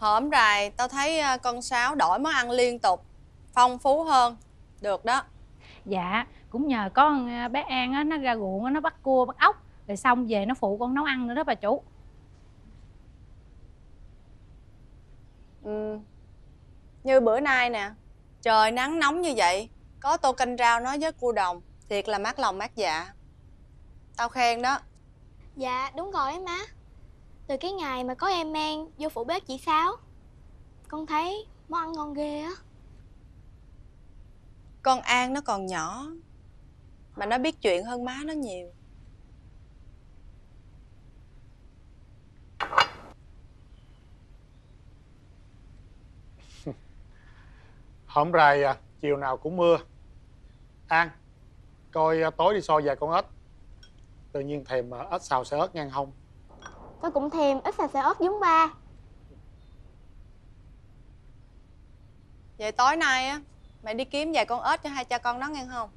Hổm rày tao thấy ờ, con Sáu đổi món ăn liên tục Phong phú hơn. Được đó. Dạ cũng nhờ có con, à, bé An á, nó ra ruộng á, nó bắt cua bắt ốc Rồi xong về nó phụ con nấu ăn nữa đó bà chủ. Ừ. Như bữa nay nè Trời nắng nóng như vậy Có tô canh rau nói với cua đồng Thiệt là mát lòng mát dạ. Tao khen đó. Dạ đúng rồi á má Từ cái ngày mà có em mang vô phụ bếp chị Sáu. Con thấy món ăn ngon ghê á. Con An nó còn nhỏ Mà nó biết chuyện hơn má nó nhiều. Hổm rày à, chiều nào cũng mưa. An Coi à, tối đi so vài con ếch. Tự nhiên thèm à, ếch xào xe ớt ngang hông Tôi cũng thèm ít xà xà ớt giống ba. Vậy tối nay á Mày đi kiếm vài con ếch cho hai cha con nó nghe không?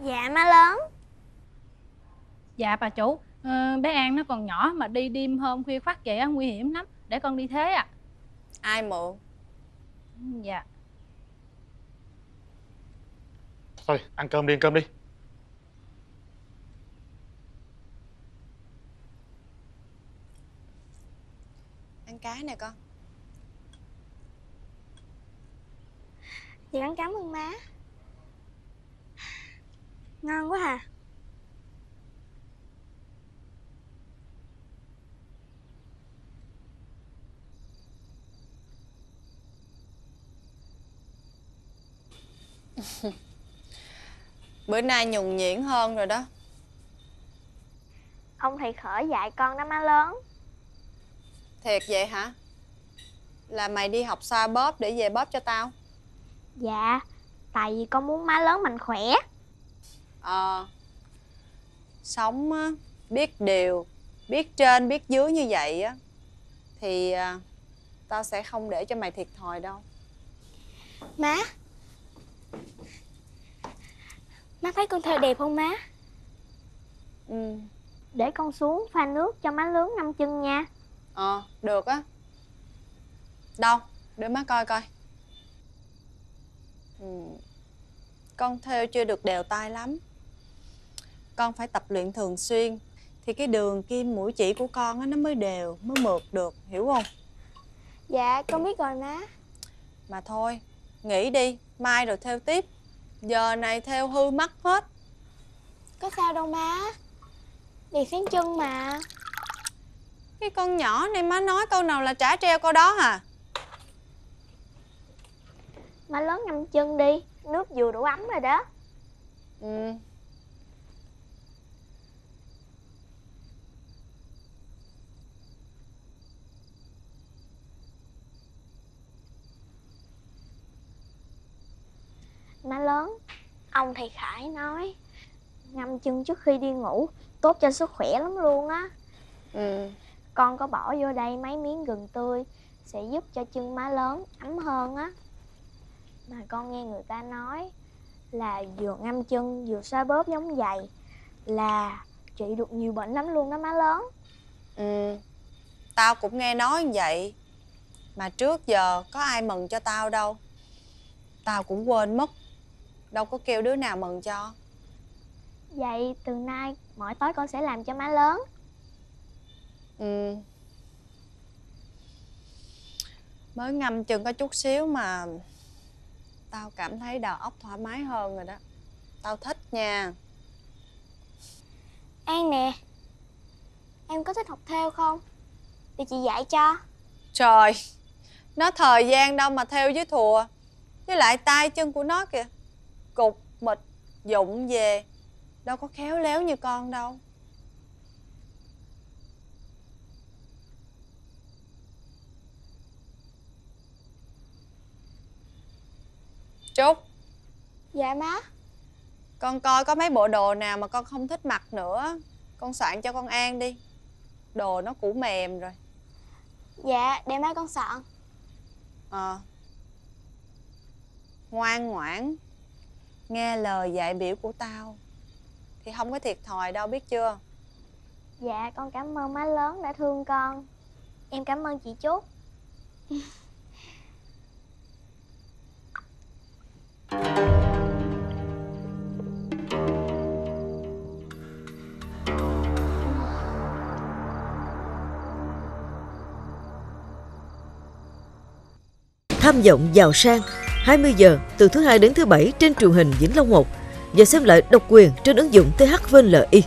Dạ má lớn. Dạ bà chủ. Ờ, bé An nó còn nhỏ mà đi đêm hôm khuya khoắt vậy á nguy hiểm lắm. Để con đi thế à Ai mượn? Dạ. Thôi ăn cơm đi ăn cơm đi Ăn cái nè con. Dạ con cảm ơn má. Ngon quá à. Bữa nay nhùng nhuyễn hơn rồi đó. Ông thầy khởi dạy con đó má lớn Thiệt vậy hả? Là mày đi học xoa bóp để về bóp cho tao. Dạ Tại vì con muốn má lớn mạnh khỏe. Ờ Sống á, biết điều Biết trên biết dưới như vậy á Thì à, Tao sẽ không để cho mày thiệt thòi đâu. Má Má thấy con thơ đẹp không má? Ừ. Để con xuống pha nước cho má lớn năm chân nha Ờ được á. Đâu để má coi coi. Ừ. Con theo chưa được đều tay lắm. Con phải tập luyện thường xuyên Thì cái đường kim mũi chỉ của con á, nó mới đều Mới mượt được hiểu không? Dạ con biết rồi má. Mà thôi Nghỉ đi Mai rồi theo tiếp. Giờ này theo hư mắt hết. Có sao đâu má. Đẹp sáng chân mà Cái con nhỏ này má nói câu nào là trả treo câu đó hả? Má lớn năm chân đi Nước vừa đủ ấm rồi đó. Ừ. Má lớn Ông thầy Khải nói Ngâm chân trước khi đi ngủ Tốt cho sức khỏe lắm luôn á. Ừ Con có bỏ vô đây mấy miếng gừng tươi Sẽ giúp cho chân má lớn ấm hơn á. Mà con nghe người ta nói Là vừa ngâm chân vừa xoa bóp giống vậy Là trị được nhiều bệnh lắm luôn đó má lớn. Ừ Tao cũng nghe nói như vậy. Mà trước giờ có ai mừng cho tao đâu. Tao cũng quên mất Đâu có kêu đứa nào mừng cho. Vậy từ nay mỗi tối con sẽ làm cho má lớn Ừ. Mới ngâm chân có chút xíu mà Tao cảm thấy đầu óc thoải mái hơn rồi đó. Tao thích nha. An nè Em có thích học theo không? Để chị dạy cho. Trời Nó thời gian đâu mà theo với thùa. Với lại tay chân của nó kìa. Cục mịch Dụng về. Đâu có khéo léo như con đâu Trúc. Dạ má. Con coi có mấy bộ đồ nào mà con không thích mặc nữa. Con soạn cho con An đi. Đồ nó cũ mềm rồi. Dạ để má con soạn. Ờ. Ngoan ngoãn. Nghe lời dạy biểu của tao. Thì không có thiệt thòi đâu biết chưa? Dạ con cảm ơn má lớn đã thương con. Em cảm ơn chị Trúc Tham vọng giàu sang 20 giờ, từ thứ hai đến thứ bảy trên truyền hình Vĩnh Long 1 và xem lại độc quyền trên ứng dụng THVLI.